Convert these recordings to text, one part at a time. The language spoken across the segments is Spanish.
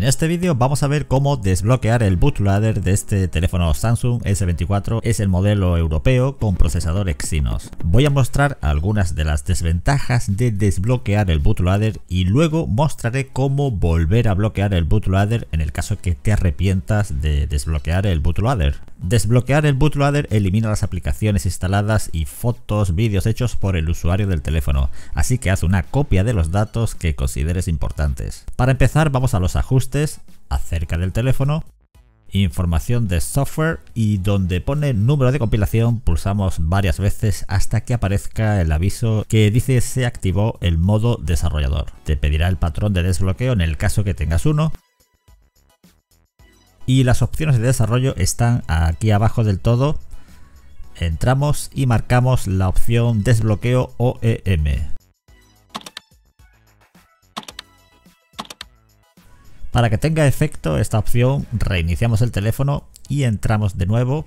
En este vídeo vamos a ver cómo desbloquear el bootloader de este teléfono Samsung S24, es el modelo europeo con procesador Exynos. Voy a mostrar algunas de las desventajas de desbloquear el bootloader y luego mostraré cómo volver a bloquear el bootloader en el caso que te arrepientas de desbloquear el bootloader. Desbloquear el bootloader elimina las aplicaciones instaladas y fotos, vídeos hechos por el usuario del teléfono, así que haz una copia de los datos que consideres importantes. Para empezar vamos a los ajustes acerca del teléfono, información de software y donde pone número de compilación pulsamos varias veces hasta que aparezca el aviso que dice se activó el modo desarrollador. Te pedirá el patrón de desbloqueo en el caso que tengas uno. Y las opciones de desarrollo están aquí abajo del todo. Entramos y marcamos la opción desbloqueo OEM. Para que tenga efecto esta opción, reiniciamos el teléfono y entramos de nuevo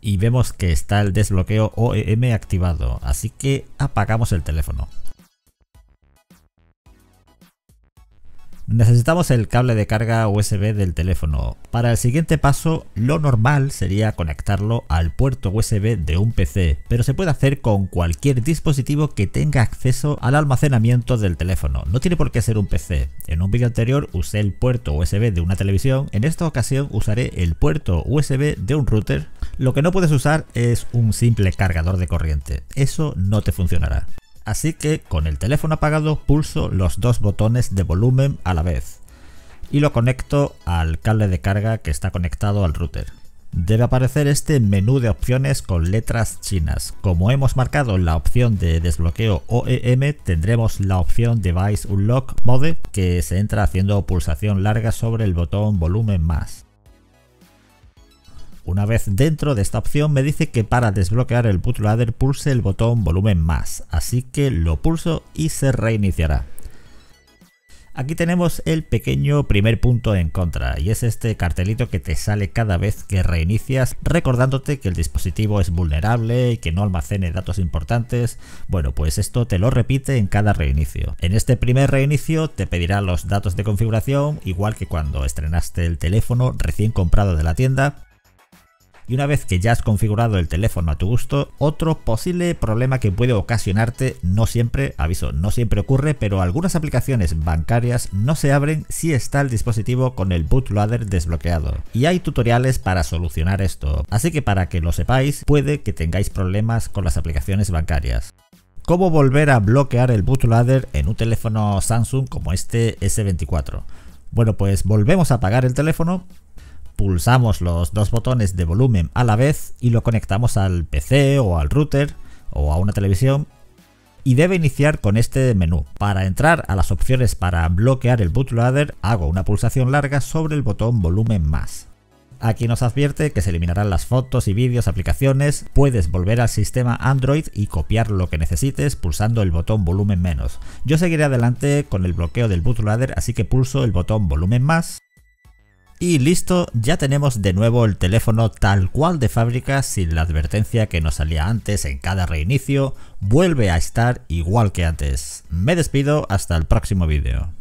y vemos que está el desbloqueo OEM activado, así que apagamos el teléfono. Necesitamos el cable de carga USB del teléfono. Para el siguiente paso, lo normal sería conectarlo al puerto USB de un PC, pero se puede hacer con cualquier dispositivo que tenga acceso al almacenamiento del teléfono. No tiene por qué ser un PC. En un vídeo anterior usé el puerto USB de una televisión, en esta ocasión usaré el puerto USB de un router. Lo que no puedes usar es un simple cargador de corriente. Eso no te funcionará. Así que con el teléfono apagado pulso los dos botones de volumen a la vez y lo conecto al cable de carga que está conectado al router. Debe aparecer este menú de opciones con letras chinas. Como hemos marcado la opción de desbloqueo OEM, tendremos la opción Device Unlock Mode que se entra haciendo pulsación larga sobre el botón volumen más. Una vez dentro de esta opción me dice que para desbloquear el bootloader pulse el botón volumen más, así que lo pulso y se reiniciará. Aquí tenemos el pequeño primer punto en contra y es este cartelito que te sale cada vez que reinicias recordándote que el dispositivo es vulnerable y que no almacene datos importantes. Bueno, pues esto te lo repite en cada reinicio. En este primer reinicio te pedirá los datos de configuración igual que cuando estrenaste el teléfono recién comprado de la tienda y una vez que ya has configurado el teléfono a tu gusto, otro posible problema que puede ocasionarte, no siempre, aviso, no siempre ocurre, pero algunas aplicaciones bancarias no se abren si está el dispositivo con el bootloader desbloqueado. Y hay tutoriales para solucionar esto, así que para que lo sepáis, puede que tengáis problemas con las aplicaciones bancarias. ¿Cómo volver a bloquear el bootloader en un teléfono Samsung como este S24? Bueno, pues volvemos a apagar el teléfono pulsamos los dos botones de volumen a la vez y lo conectamos al PC o al router o a una televisión y debe iniciar con este menú. Para entrar a las opciones para bloquear el bootloader hago una pulsación larga sobre el botón volumen más. Aquí nos advierte que se eliminarán las fotos y vídeos, aplicaciones, puedes volver al sistema Android y copiar lo que necesites pulsando el botón volumen menos. Yo seguiré adelante con el bloqueo del bootloader así que pulso el botón volumen más y listo, ya tenemos de nuevo el teléfono tal cual de fábrica sin la advertencia que nos salía antes en cada reinicio, vuelve a estar igual que antes. Me despido hasta el próximo vídeo.